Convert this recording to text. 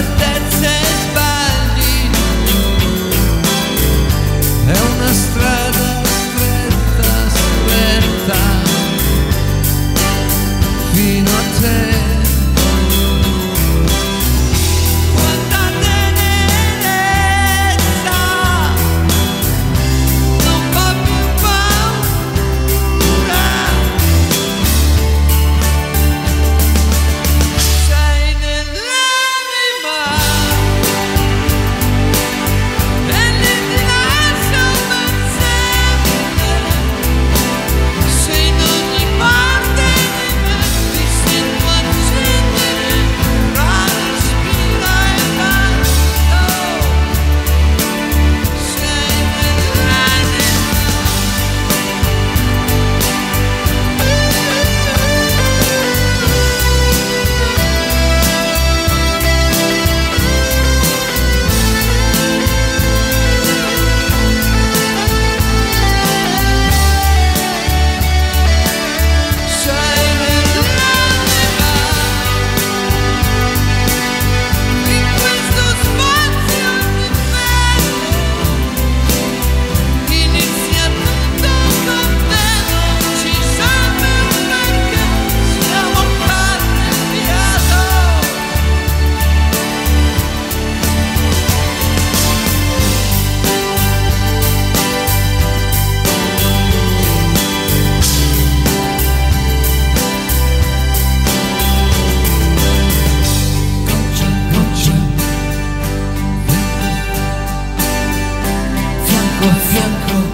that 我天空。